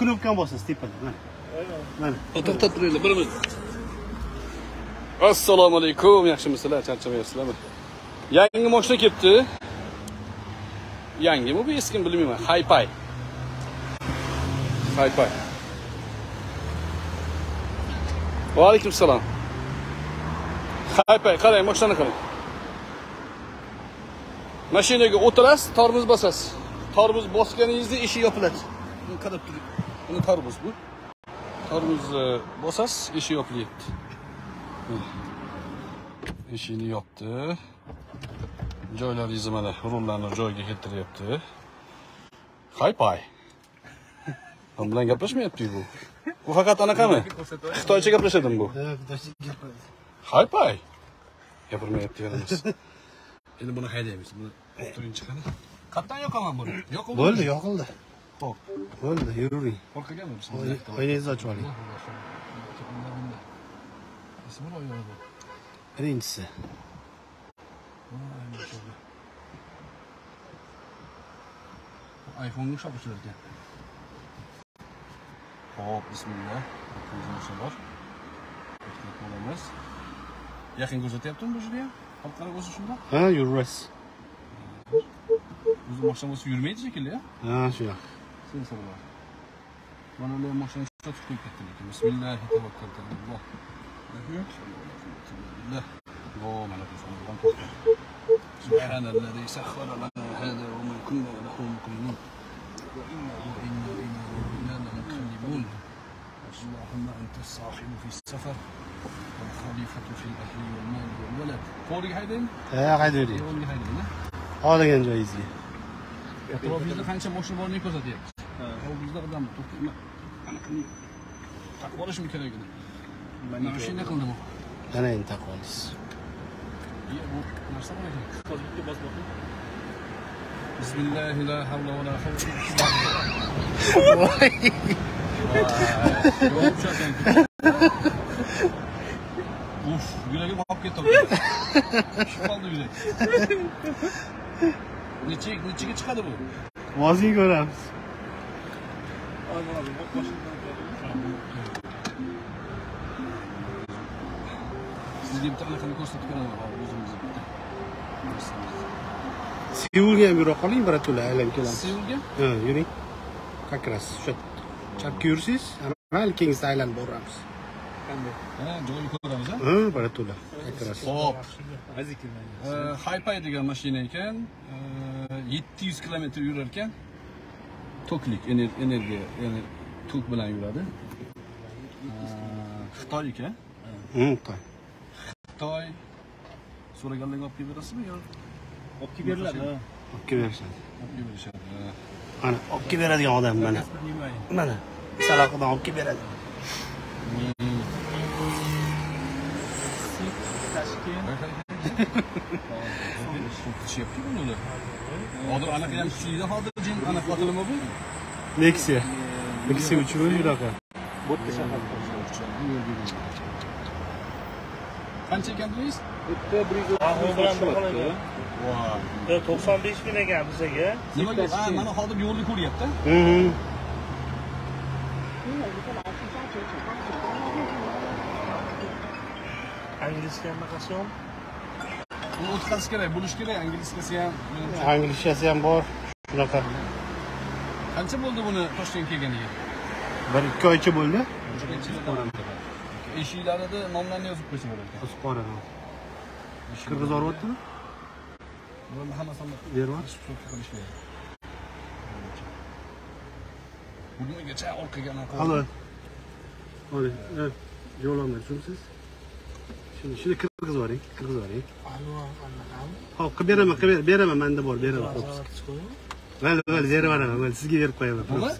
Knopkani bosasiz tepada. Mana. Mana. to'xtab turinglar bir minut assalomu alaykum yaxshimisizlar charchamayapsizlarmi yangi moshina kelibdi yangimi bu eskimi bilmayman haypay haypay va alaykum assalom haypay qarang moshinani qarang mashinaga o'tirasiz tormoz bosasiz tormoz bosganingizda eshik yopiladi buni qarab turing buni tormoz bu. Tormozni bosasiz eshik yopilyapti eshikni yopdi joylaringizni mana rullarni joyiga keltiryapti haypay. Man bilan gaplashmayapti bu. Bu faqat anaqami xitoycha gaplashadimi bu. Haypay. Gapirmayapti yerimiz endi buni haydaymiz. Buni turinchi qani qayerdan yoqaman buni. Yoqildi. Bo'ldi, yoqildi. Xo'p. Bo'ldi, yuring. orqagami Oyingizni ochib oling. Birinchisi. iPhone'ga ushlab o'shirar ekan. Hop, bismillah. Ko'zimiz bor. Ehtiyot bo'lamiz. Yaqin ko'rsatyaptimi bu yerda ham? Xalqaro o'zi shunda. Ha, yurasiz. O'zi mashina bo'lsa yurmaydi shekilli, ya. Ha, shu yoq. سين صبران وأنا لا مش نشوف كيف كتبت بسم الله توكلت على الله لا اللهم لك الحمد سبحان الذي سخر لنا هذا وما كنا له مكرمين وإنا إلى ربنا لمنقلبون اللهم أنت الصاحب في السفر والخليفة في الأهل والمال والولد قولي هيدين؟ ها هيدين قولي هيدين ها هيدين جايزي يا ترى في خانشة موش بوني كوزا ديك bizda odam taqib olishim kerak edi mana mashina qildi bu Mana endi taqib olasiz. Bu narsa bor ekan bismillahi la havla va la Uf, yuragim qolib ketdi. Tushib qoldi yurak. Necha nechaga chiqadi bu? Vozini ko'ramiz. Sizga bitta anaqani ko'rsatib beraman hozir o'zimizni bitta. Seulga ham yura qoling, birato'la aylanib kelamiz. Seulga? Ha, yuring. Как раз o'sha chapga yursangiz, malkangizda aylanib boramiz. Ha, joyni ko'ramiz, ha? Ha, birato'la. Как раз. Hop. Haypay degan mashina ekan. e, 700 kilometr yurar ekan. Toklik, ener- energiya, ya'ni tok bilan yuradi. E, Xitoy ekan. Hm, qo'y. Xitoy so'raganlarga olib kelib berasizmi yo? Olib kelib beriladi. Olib kelib berishadi. Olib kelib berishadi. Ha. Mana olib kelib beradigan odam mana. Mana. Salohidan olib kelib beradi. Kuchyapti buni. Hozir anaqa ham kuchlida hozir jin anaqa otilimi bu? Nexia. Nexia uchun bunaqa. qancha ekan dedingiz bitta bir yuz o'ttiz to'qson besh ming ekan bizaga nimaga mana hozir yo'lni ko'ryapti. Angliskiya anaqasi yo'q. Buni kerak bo'lishi kerak. Angliskasi ham angliskasi ham bor. Shunaqa. Qancha bo'ldi buni toshkentga kelganiga? Bir ikki oycha bo'ldi. Eshiklarida nomlarni yozib qo'ysa bo'lar ekan. O'sib qora. Qirg'iz oryaptimi? Buni hammasini Beryapti. Bugungacha orqaga anaqa. Oling. Evet. Yo'llanma tushunsiz? Shuni shuni qirg'iz yuboring, qirg'iz yuboring. Hop, qilib beraman, qilib ber- beraman, menda bor, beraman. Mayli, mayli, berib yuboraman, mayli, sizga berib qo'yaman. Buni?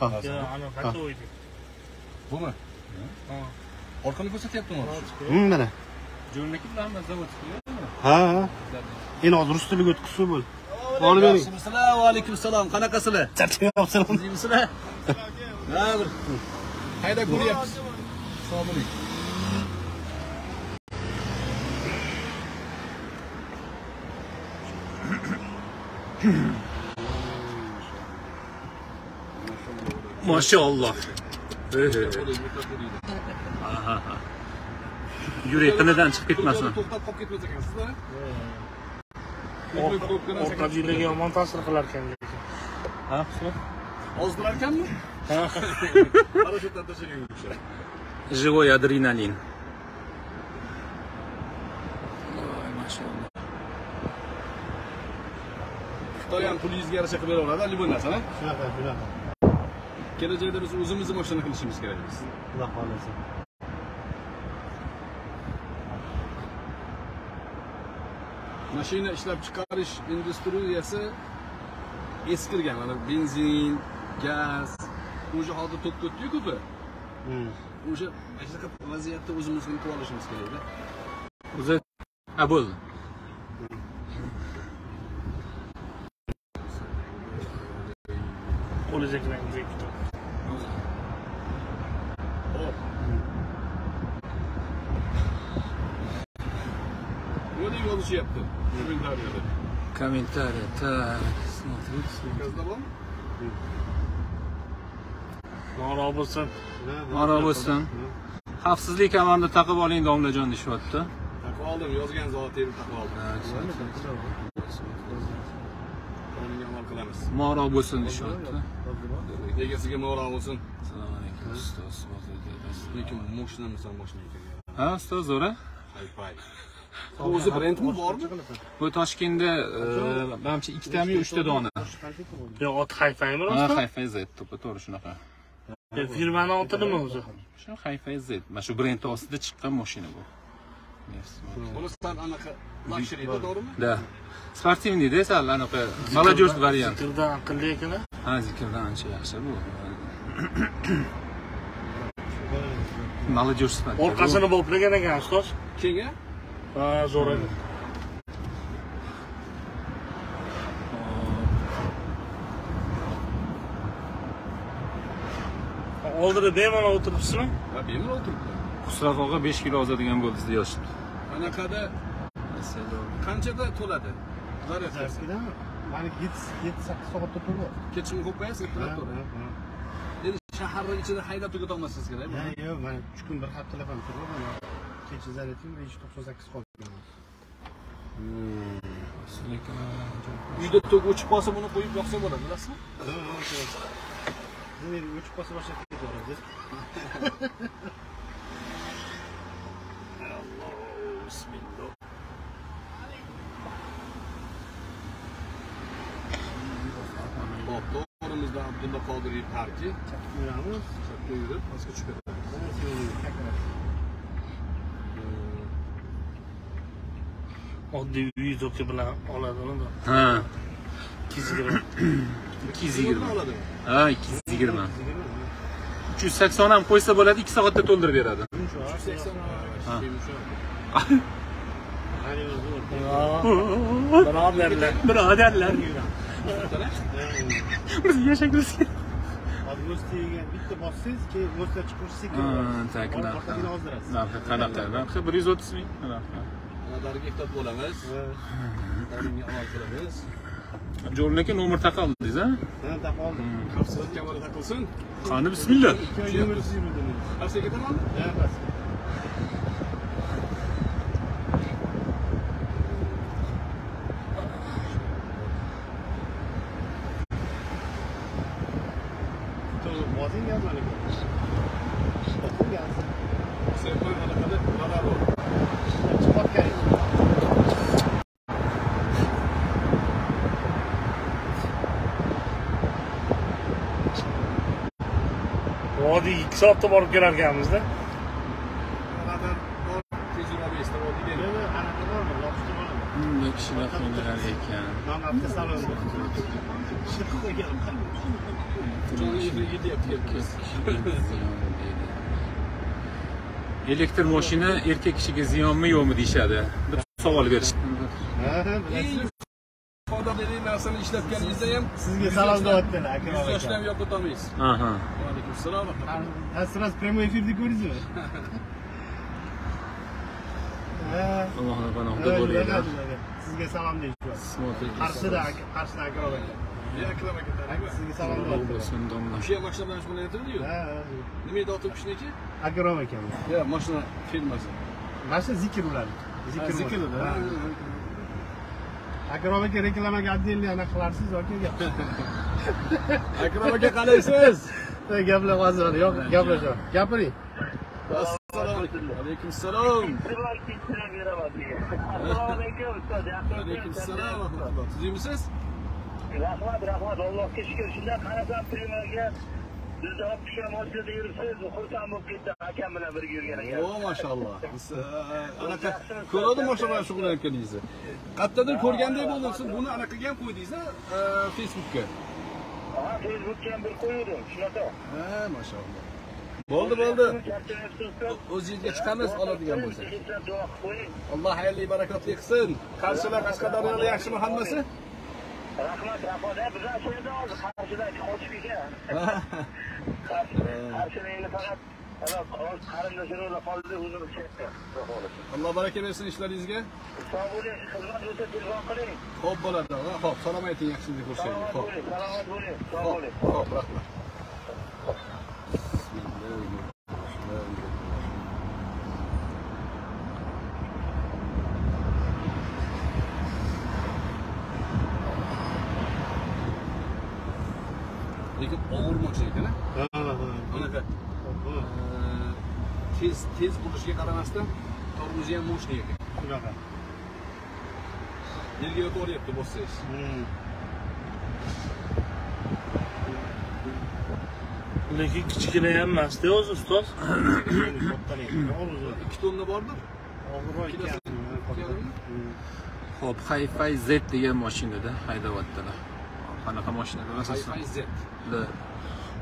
Ha. Yo, ana qancha o'ydi. Bumi? Orqani ko'rsatyaptimi? Hmm, mana. Jo'rniki bilan zavod Ha, ha. Endi hozir rus tiliga o'tqizsa bo'l. Olib bering. Yaxshimisizlar? Va alaykum assalom. Qanaqasizlar? Charchayapsizlar. Sizmisizlar? Ha, bir. Qayda ko'ryapsiz? Assalomu alaykum. Maşallah. Yurak qinidan chiqib ketmasin. to'xtab qolib ketmas ekansizlar ovqatchilarga yomon ta'sir qilar ekan lekin Ha, ozdirar ekanmi parashyutdan tashlagan o'sha Живой adrenalin. Voy, maşallah. xitoy ham pulingizga yarasha qilib beraveradi любой narsani shunaqa shunaqa kelajakda biz o'zimizni mashina qilishimiz kerak biz xudo xohlasa mashina ishlab chiqarish industriyasi eskirgan. Mana benzin gaz уже hozir to'p ketdiyu ko'pi o'sha mana shunaqa vaziyatda o'zimiz qilib olishimiz kerakda. O'zi ha bo'ldi. qo'liga kiramiz Hop. Deb yozishyapti kommentariyada Kommentariy. Так, смотрите. bormi norozi bo'lsin Ora bo'lsin. Xavfsizlik kamarni taqib oling domlajon deyapti. taqib oldim yozgan zot terib taqib oldim qonunga amal qilamiz Moro bo'lsin deyapti. egasiga moro bo'lsin Assalomu alaykum ustoz. lekin moshina misol moshina ekan Ha, ustoz o'ra. hay pay o'zi brendmi bormi Bu Toshkentda e, manimcha ikkitami yo uchta dona. yo oti hayfaymi Ha, rostdan Hayfay Z to'g'ri shunaqa. Yo, firmani oti nima o'zi Shu Hayfay Z. Mana shu brend ostida chiqqan mashina bu. Buni sal anaqa lakshuriyda to'g'rimi Да. Sportivniyda sal anaqa молодежь variant. fikrdan aqlli ekan. Ha, zikrdan ancha yaxshi bu. Молодежь bu. orqasini boplagan ekan ustoz kenga ha zo'r edi oldida bemalol o'tiribsizmi ha bemalol o'tiribdi Xusrat og'a 5 kilo ozadigan bo'ldi deb yozishibdi. anaqada qanchada to'ladi? Zaryad qilsa zaryadkadami maniki yetti yetti sakkiz soatda turadi ketishini qo'yib qo'yasiz ertalab to'ladi. Endi shaharni ichida haydab tugatolmasligingiz kerak yo'q man uch kun bir haftalab ham turdi mana kecha zaryadkim besh yuz to'qson sakkiz qolgan uyda tok o'chib qolsa buni qo'yib yoqsa bo'ladi bilasizmi Biz o'chib qolsa boshlab ketaveradi hop to'g'rimizda abdulla qodiriy parki yuramiz chapga yurib pastga tushib ketadi oddiy uy do'ki bilan oladimi Ha, kizgirib 220. oladimi Ha, 220. 380 ham qo'ysa bo'ladi, 2 soatda to'ldirib beradi. sakson birodarlar Birodarlar. Biz yashagimiz mo'staga bitta bossangiz keyin mo'stlar chiqish sekin narxi. ozdirasiz Narxi qanaqa? Narxi 130 ming. Narxi. Dariga ehtiyot bo'lamiz. Amal qilamiz. Jo'rniki nomer taqaldingiz, ha? ha taqib oldim xavfsizlik kamari taqilsin. Qani bismillah. ikki oy yursiz yurdim xavfsizlik ketamanmi ha bas bosing gaz mana bosing gaz sen qo'y anaqada radar bor chiqayotgan vodiy ikki soatda borib kelarkanmizda. Bunday kishilar qilar ekan. Man Elektr mashina erkak kishiga ziyonmi yo'qmi deyishadi. Bir savol berish. Ha, ha, bilasiz. foydali narsani ishlatganingizda ham Sizga salom deyaptilar, aka. yuz yoshni ham yo'qota olmaysiz Aha. vaalaykum assalom Ha, sraz прямой эфирda ko'rdingizmi? Ha. Allohning panohida ha, bo'linglar. biladi, biladi. Sizga salom deyishyapti. Смотрите. Qarshida aka, Qarshida aka aka. Ya akram aka taniyman. Sizga salom berdi. bo'lsin domla O'sha ham mashina bilan shug'ullanayotgandiku. Ha, Nima edi oti bu kishniki? Akrom ekanmiz. Ya, mashina firmasi. Mana shu zikr ular. Ha, zikrda. Akrom aka reklamaga отдельно anaqa qilarsiz yoki gap. Akram aka qalaysiz? Gaplar hozir yo'q, gaplashamiz. Gapiring. Assalomu alaykum. Alaykum assalom. assalomu alaykum ustoz Alaykum assalom. rahmatulloh. Rahmat rahmat allohga shukur shundan qarasam primaga bizni olib tushgan masjidda yuribsiz xursand bo'lib ketdim akam bilan birga yurgan ekan O maşallah. Siz e, anaqa ko'radi mashina bilan shug'ullanayotganingizni. Qayerdadir ko'rgandek bo'ldim. Siz buni anaqaga ham qo'ydingiz a Facebookka. ha facebookka ham bir qo'yuvdim shunaqa Ha, maşallah. Bo'ldi, bo'ldi. O'zingizga chiqamiz oladigan bo'lsa. Alloh xayrli barakotli qilsin. Qarshilar Qashqadaryoda yaxshimi hammasi? rahmat E, biz shu yerda hozir qarshida qochib ekan qarshida endi faqat qarindoshlar qoldi o'zini Alloh baraka bersin ishlaringizga. sog' bo'ling xizmat bo'lsa telefon qiling Xo'p bo'ladi. Ha, Xo'p, salom ayting yaxshilik Xo'p. bo'ling salomat bo'ling sog' bo'ling xo'p, rahmat. Lekin og'ir mashina ekan, a? Ha, ha. Anaqa e, tez tez bo'lishiga qaramasdan tormozi ham mo'shli ekan. Shunaqa. Yerga yo'toryapti bossangiz. Hmm. lekin kichkina ham emasda o'zi ustoz Ikki tonna bordir. Og'irroq Hmm. Xo'p, Hi-Fi Z degan mashinada haydayaptilar. Qanaqa mashina bilasiz? Hi-Fi Z.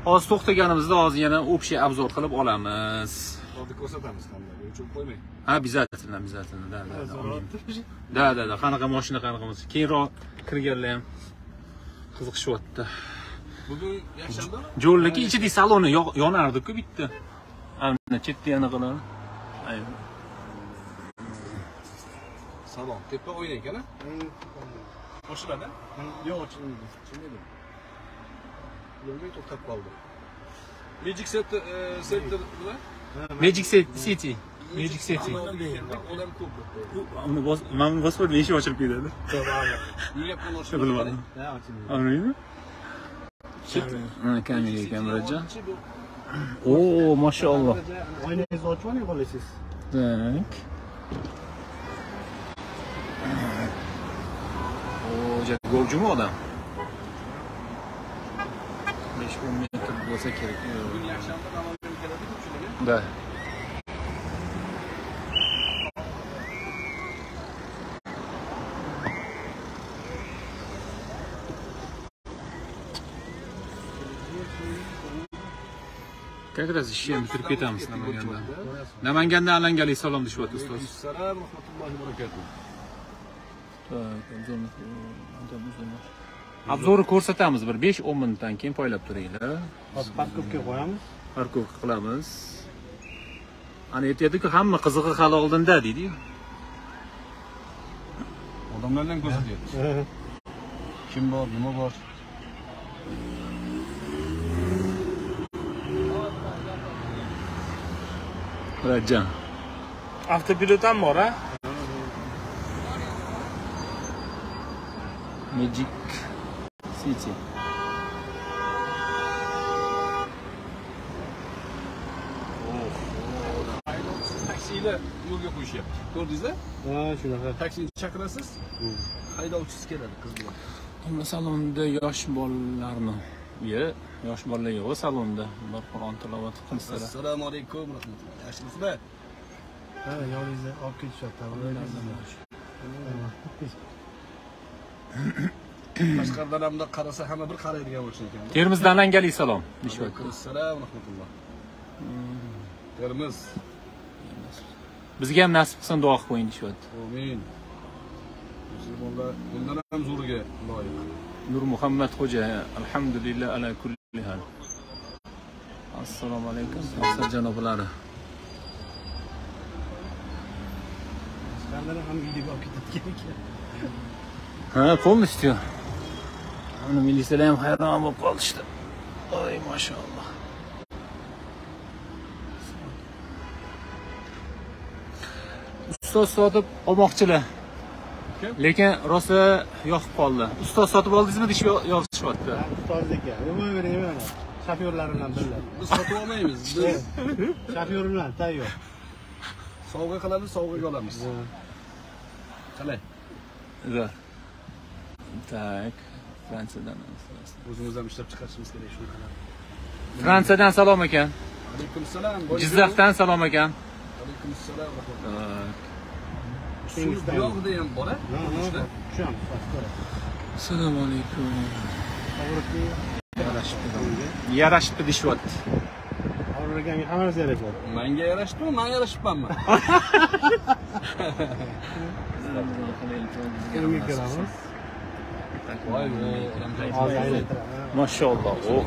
Hozir to'xtaganimizda hozir yana общий обзор qilib olamiz. Hozir ko'rsatamiz qanday. O'chirib qo'ymang. Ha, обязательно, обязательно. Да, да, да. Da, da, da. Qanaqa mashina, qanaqa mashina. Keyinroq kirganlar ham qiziqishyapti. Bugun yakshanba? Jo'lliki ichidagi saloni yo- yonardi-ku bitta. Ana chetda. Ay, Salon. Tepa o'yin ekan-a? Ochiladi? Yo'q, ochilmaydi. Ochilmaydi. Bilmay to'xtab qoldi. Magic Set e, Center nima? Magic City. Magic City. Odam ko'p. Uni bos, mana buni bosib eshik ochilib ketadi. Yurayapman ochiladi. Bilmadim. Ha, ochilmaydi. Anladingmi? Ha, kamera kameracha. Oo, mashallah. Oynangizni ochib oling xohlasangiz. Tak. Oo, golcumi odam? 5-10 metr bo'lsa kerak. Bugun yakshanba namoziga keladi-ku tushunarli. Da. Как раз ishni ham bitirib ketamiz Namanganda. Namanganda alangali salom deyapti ustoz. Assalom Obzorni ko'rsatamiz bir 5-10 minutdan keyin poylab turinglar. Hozir parkovka qo'yamiz. Parkovka qilamiz. Ana aytayotdiku hamma qizig'i hali oldinda deydi-yu. Odamlardan ko'rsatyapti. Kim bor, nima bor? Murodjon. avtopilot ham bor a Magic City. Taksini yo'lga qo'yishyapti. Ko'rdingizmi? Ha, shunaqa. Taksini chaqirasiz, haydovchisi keladi qiz bilan. Salonda yosh bolalarni uyi, yosh bolalar yo'q salonda. Bir Qur'on tilovat qilsalar. Assalomu alaykum rahmatulloh. Yaxshimisizlar? Ha, yoningizda olib ketishyapti. Tashqaridan ham qarasa hamma bir qaraydigan bo'lsin ekan. Termizdan alangali salom assalom rahmatulloh. Termiz. Bizga ham nasib qilsin duo qilib qo'ying deyapti. Amin. Musulmonlar bundan ham zo'riga loyiq. Nur Muhammad xo'ja, alhamdulillah ala kulli hal. Assalomu alaykum, afzal janoblari. Ham videoga olib ketadigan ekan. Ha, полностью. Uni militsiyalar ham hayron bo'lib qolishdi oy mashaalloh ustoz sotib olmoqchilar lekin rosa yoqib qoldi ustoz sotib oldingizmi deyish yozishyapti ustozniki nima mana shofyorlar bilan birga Biz sotib olmaymiz. Biz shofyor bilan tayyor sovg'a qilamiz, sovg'aga olamiz. Qalay? Да. Так. Fransiyadan. O'zimiz ham ishlab chiqarishimiz kerak shunaqa. Fransiyadan salom ekan. Alaykum assalom. Jizzaxdan salom ekan. Alaykum assalom. Shu buyog'ida ham tushamiz Assalomu alaykum. Yarashibdi deyishyapti. og'riqqa hammasi yarashadi Menga yarashibmi? Men yarashibmanmi? kimga kiramiz Oh.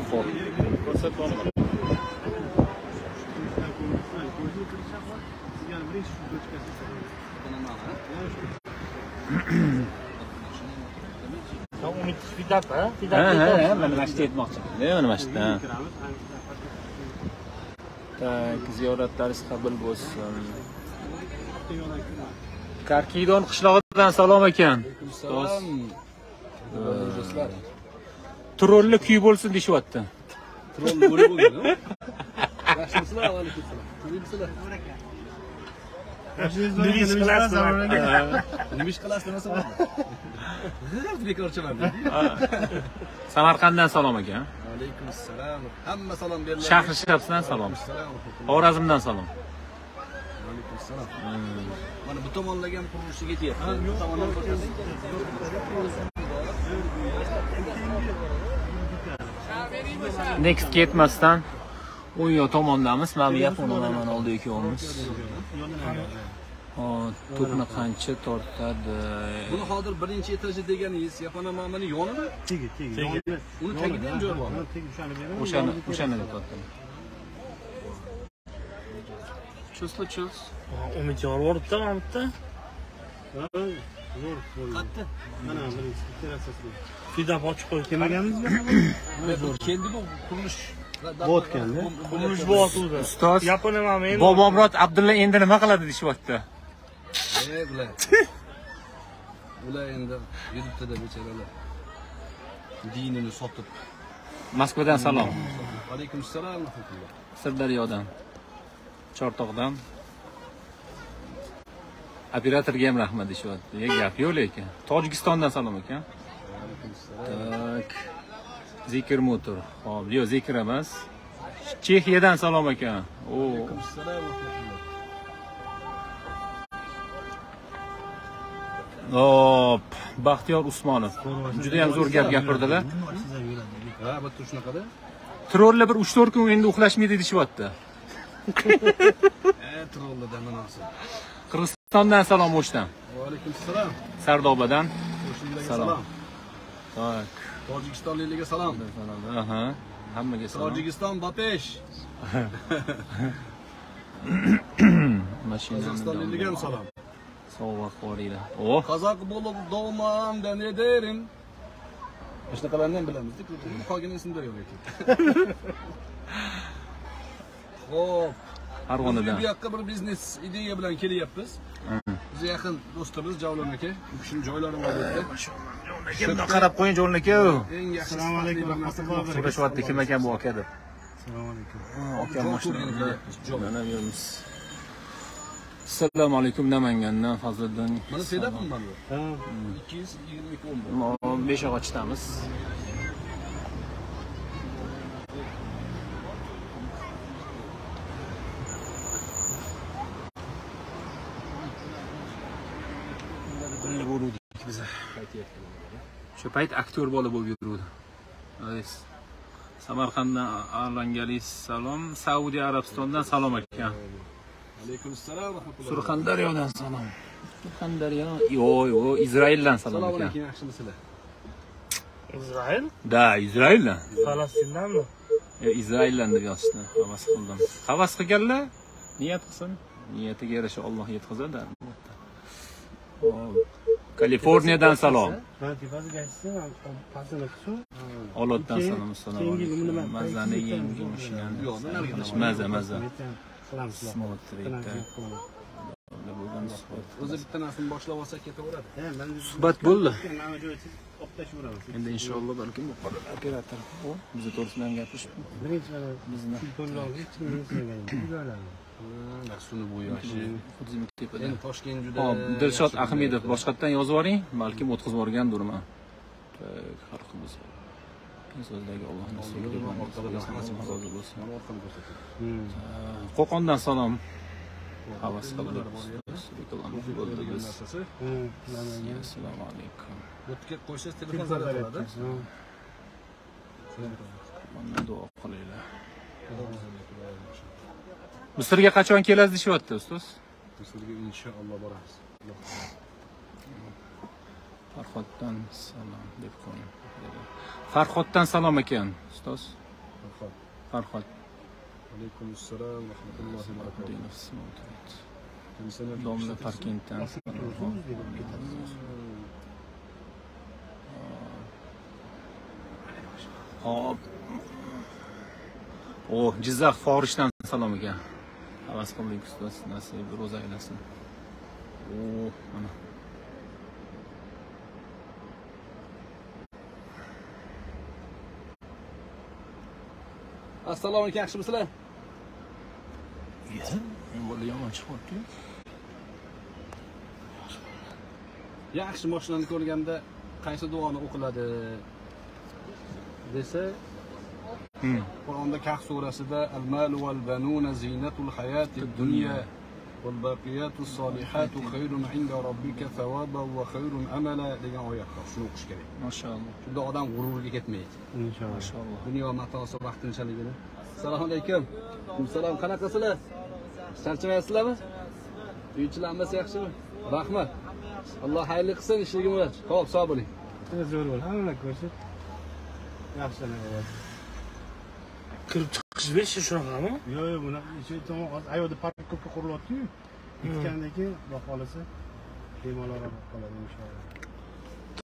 Ha, ha, mana mana shu aytmoqchiman. Mana mana shu yerda. ha. Tak, ziyoratlaringiz qabul bo'lsin. Karkidon qishlog'idan salom ekan. Assalom. Trolli kuy bo'lsin deyishyapti. Troll bo'lib bo'lgan. Yaxshimisizlar? Assalom. Kimsizlar? nima ish qilasizlar Nima ish qilasiz demasa bo'ladi. Bekorchilar. Samarqanddan salom ekan. Alaykum assalom. Hamma salom beriladi. Shahri Shabsdan salom. Xorazmdan salom. Alaykum assalom. Mana bu tomonlarga ham qurilishi ketyapti. Next ketmasdan o'ng tomondamiz. Mana bu Yaponiyadan mana oldi ikkovimiz. To'pni qancha tortadi? Buni hozir birinchi etajda deganingiz Yaponiya mamani yonimi? tegi tegi Uni tagida ham joy tegi o'shani beraman O'shani, o'shani deb tortadi. Что случилось? umid yor boribdi mana bu yerda Qattiq. mana birinchi terrasasi fidab ochib qo'yib kelmaganmizmi Kendi bu qurilish Bo'tganda. qurilish bo'lyotgandi Ustoz yaponiya mana endi Bobomurod Abdulla endi nima qiladi deyishyapti. E bular. Ular endi yuribdi-da bechoralar. Dinini sotib. Moskvadan salom. Alaykum assalom. Sirdaryodan. Chortoqdan. Operatorga ham rahmat deyishyapti. Ya gap yo'q lekin. Tojikistondan salom ekan. Tak. Zikr motor. Hop, yo'q zikr emas. Chexiyadan salom ekan. O, hop. Baxtiyor Usmonov. Juda ham zo'r gap gapirdilar. Ha, tur shunaqada. Trollar bir 3-4 kun endi uxlashmaydi deyishyapti. E, trollardan mana narsa. Qirg'izistondan salom o'shdan. Va alaykum assalom. Sardobadan. Salom. Tak. Tojikistonliklarga salom. Aha. Hammaga salom. Tojikiston Bapesh. Mashinani Qozog'istonliklarga ham salom. sovg'a qo'ringlar. Oh, Qozoq bo'lib doğmamda ne derim? Shunaqalarni ham bilamiz-da. Qolgan esimda yo'q ekan. Xo'p, Farg'onadan. bu yoqqa bir biznes ideya bilan kelyapmiz. Biz yaqin do'stimiz Javlon aka, u kishini joylari bor edi. Kimdan qarab qo'ying jo'rni aka. Eng yaxshi assalomu alaykum rahmatullohi va So'rashyapti kim ekan bu aka deb. assalomu alaykum Aka Joy mashina. ko'rgani kelyapmiz, joy. Mana yurimiz. Assalomu alaykum Namangandan Fazliddin. Mana sedapmi mana bu? ha 222 o'm. Beshog'ochdamiz. Birga bo'luvdik biz. Shu payt aktyor bola bo'lib yuruvdi. Samarqanddan Alangali salom, Saudiya Arabistondan salom ekan. Alaykum assalom rahmatulloh. Surxondaryodan salom. Surxondaryo, yo'q, yo'q, Izraildan salom Assalomu ekan. alaykum, yaxshimisizlar? izroil Da, Izraildan. falastindanmi E, Izraildan deb yozishdi. Havas qildim. Havas qilganlar niyat qilsin. Niyatiga yarasha Alloh yetkazadi albatta. Hop. Kaliforniyadan salom. Olotdan salom. Assalomu alaykum. Mazani yengil mashinani. Maza, maza. O'zi bitta narsani boshlab olsa ketaveradi. Suhbat bo'ldi. Endi inshaalloh balkim operator bizni to'g'risida ham gapirishib birinchi bizni bu yoshi. xuddi tepada. Endi Toshkent juda Hop, Dilshod Ahmedov boshqatdan yozib yuboring, balkim o'tkazib yuborgandurman. Tak, har xil so'zdagi so'zlari bilan rozi bo'lsin. Qo'qondan salom. Havas qilib reklama bo'ldi biz. Assalomu alaykum. O'tga qo'ysangiz telefon zarar qiladi. Duo qilinglar. Misrga qachon kelasiz deyapti ustoz? Sizga inshaalloh boramiz. Farhoddan salom deb qo'ying. Farhoddan salom ekan, ustoz. Farhod. Alaykum assalom va rahmatullohi va barakatuh. Domla Parkentdan. Hop. O, Jizzax Forishdan salom ekan. Havas qildik ustoz, nasib ro'za aylasin. O, mana. Assalomu alaykum, yaxshimisizlar? Bola yomon chiqyapti. Yaxshi mashinani ko'rganda qaysi duoni o'qiladi desa. Qur'onda Kahf surasida al-malu wal banuna zinatul hayatid dunya wal baqiyatus solihatu khayrun 'inda robbika thawaban va khayrun amala degan oyat bor. Shuni o'qish kerak. Mashalloh. Shunda odam g'ururga ketmaydi. inshaalloh Mashalloh. Dunyo matosi vaqtinchaligini. Assalomu alaykum. Assalom, qanaqasizlar? Charchamayapsizlarmi? Uychilar hammasi yaxshimi? Rahmat. Alloh xayrli qilsin ishligimlar. Xo'p, sog' bo'ling. zo'r bo'l hamma ko'rsin yaxshi Kirib chiqish besh shunaqami? yo'q yo'q bunaqa ichi tomon hozir ayoqda parkovka qurilyaptiyu bitgandan keyin xudo xohlasa bemalol olib qoladi inshaalloh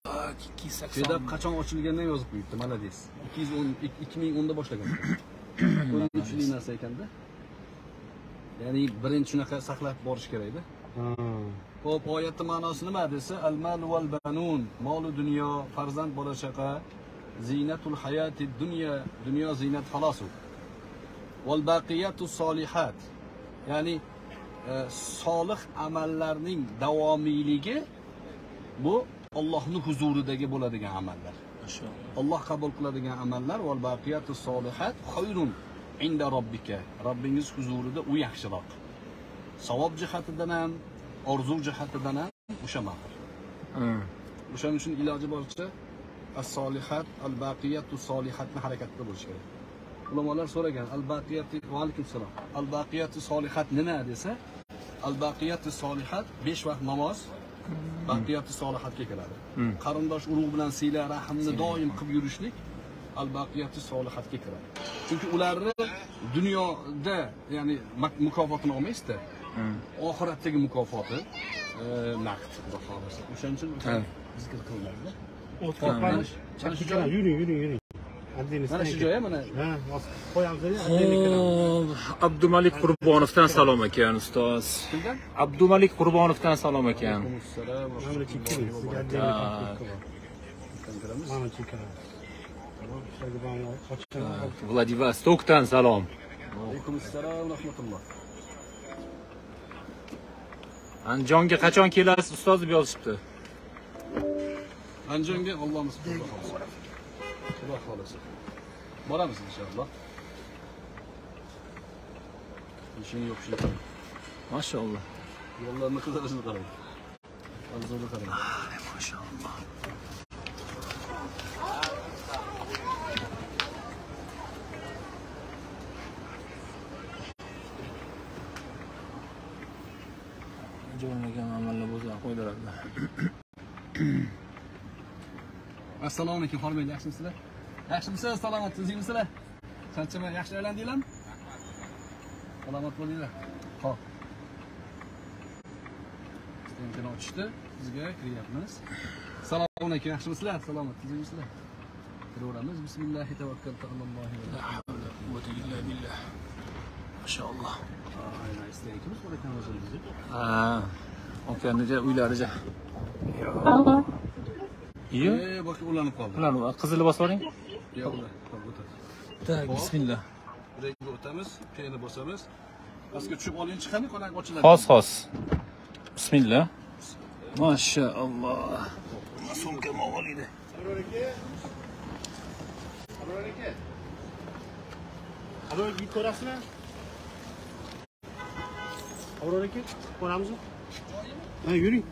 Tak, 280. Shu yerda qachon ochilganini ham yozib qo'yibdi, malades. 210 2010 da boshlagan. Qo'lga kuchli narsa ekanda. Ya'ni birinchi shunaqa saqlab borish kerakda. Xo'p, oyatning ma'nosi nima desa, al-mal wal banun, molu dunyo, farzand bola chaqa, zinatul hayati dunya, dunyo zinat xolos u. Wal baqiyatus solihat. Ya'ni e, solih amallarning davomiyligi bu Allohning huzuridagi bo'ladigan amallar. Alloh qabul qiladigan amallar val baqiyatu solihat khayrun inda robbika. Robbingiz huzurida u yaxshiroq. Savob jihatidan ham, orzu jihatidan ham o'sha ma'qul. O'shaning uchun iloji boricha as-solihat, al-baqiyatu solihatni harakatda bo'lish kerak. Ulamolar so'ragan, al-baqiyatu va alaykum salom. Al-baqiyatu solihat nima desa, al-baqiyatu solihat 5 vaqt namoz baqiyatu solihatga kiradi. Hmm. Qarindosh urug' bilan siyla rahmni doim qilib yurishlik al-baqiyatu solihatga kiradi. Chunki ularni dunyoda, ya'ni mukofotini olmaysizda, Hmm. oxiratdagi mukofoti e, naqd xudo xohlasa. O'shaning uchun zikr qilinadi. Joy, yuring yuring mana shu joy mana. Hop, Abdumalik Qurbonovdan salom ekan ustoz. kimdan? Abdumalik Qurbonovdan salom ekan. Vladivostokdan salom. Alaykum assalom va rahmatulloh. Andijonga qachon kelasiz ustoz deb yozishibdi. Andijonga Allohimiz xudo xohlasa. Xudo xohlasa. Boramiz inshaalloh. Ishing yo'q shu. Mashalloh. Yo'llarni qidirishni qarang. Arzoni qarang. Mashalloh. Jo'nagan amallar bo'lsa qo'ydiradi. Assalomu alaykum, hormayli, yaxshimisizlar? Yaxshimisiz, salomat, tuzingmisizlar? Charchamay, yaxshi aylandinglarmi? Salomat bo'linglar. Xo'p. stendini ochishdi bizga kiryapmiz assalomu alaykum yaxshimisizlar salomat tuzukmisizlar kiraveramiz bismillahi tavakkaltu ikimiz bor ekan o'zimizni Ha. Okanija uylariga. Iyo. e boshqa ulanib qoldi Ular qizil bosib oling. yo'q ular Hop, o'tadi. Tak, bismillah. Rangga o'tamiz peni bosamiz pastga tushib olinchi qani qo'lak ochiladi Xos xos. Bismillah. Maşallah. Sumkam olaydi. Abror aka ko'rasizmi? Abror aka ko'ramizmi? Ha, yuring.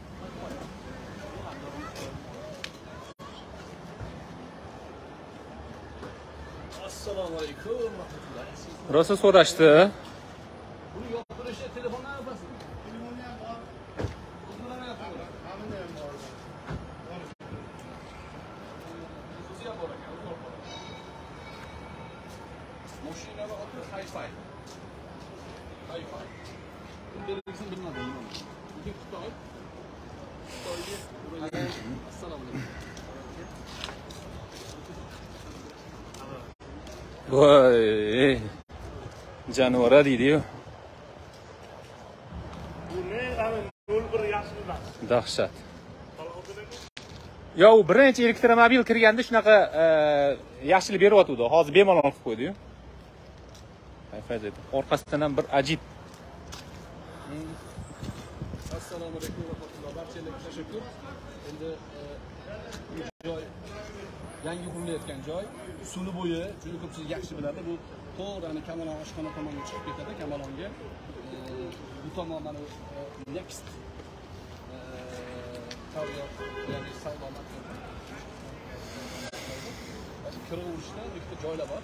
Assalomu alaykum Rosa so'rashdi. Jonivor deydi-yu. Dahshat. Yo, u birinchi elektromobil kirganda shunaqa e, yaxshilik yashil beryotgandi. Hozir bemalol qilib qo'ydi-yu. Orqasidan ham bir ajib. assalomu alaykum va rahmatulloh barchalarga tashakkur endi e, joy yangi qurilayotgan joy suli bo'yi juda ko'pchilik yaxshi biladi bu to'g'ri ana kamalon oshxona tomonga chiqib ketadi kamalonga bu tomon mana bu next. E, tower ya'ni savdo kiraverishda ikkita joylar bor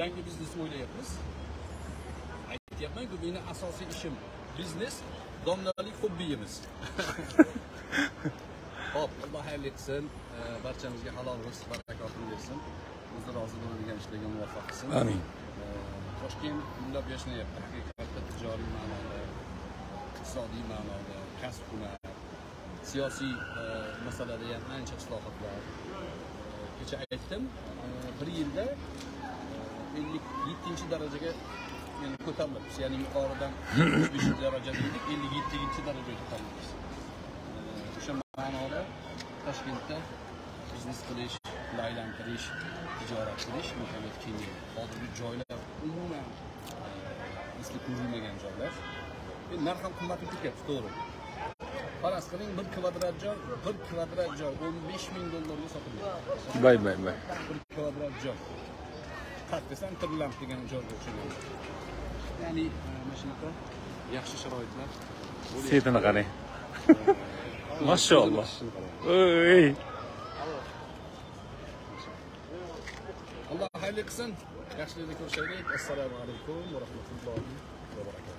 yangi biznes o'ylayapmiz aytyapmanku meni asosiy ishim biznes domlalik hobbiyimiz ho'p alloh xayrli qilsin E, barchamizga halol rizq barakotini bersin o'zi rozi bo'ladigan ishlarga muvaffaq qilsin Amin. Toshkent gullab yashnayapti haqiqatda tijoriy ma'noda iqtisodiy ma'noda kasb hunar siyosiy masalada ham ancha islohotlar. Kecha aytdim bir yilda ellik yettinchi darajaga yani ko'tarilibmiz ya'ni yuqoridan beshinchi daraja deydik ellik yettinchi darajaga ko'tarilibmiz o'sha ma'noda toshkentda biznes qilish pul aylantirish tijorat qilish imkoniyati kengaydi hozirgi joylar umuman e, misli ko'rilmagan joylar endi narx ham qimmatlab ketyapti to'g'ri faraz qiling bir kvadrat joy bir kvadrat joy o'n besh ming dollarga sotilyapti Bay bay bay. bir kvadrat joy qat desam trillamp degan joyga o'xshagan ya'ni e, mana shunaqa yaxshi sharoitlar Setini qarang. Mashallah. Oy. Alloh xayrli qilsin yaxshilikda ko'rishaylik assalomu alaykum va rahmatullohi va barakatuh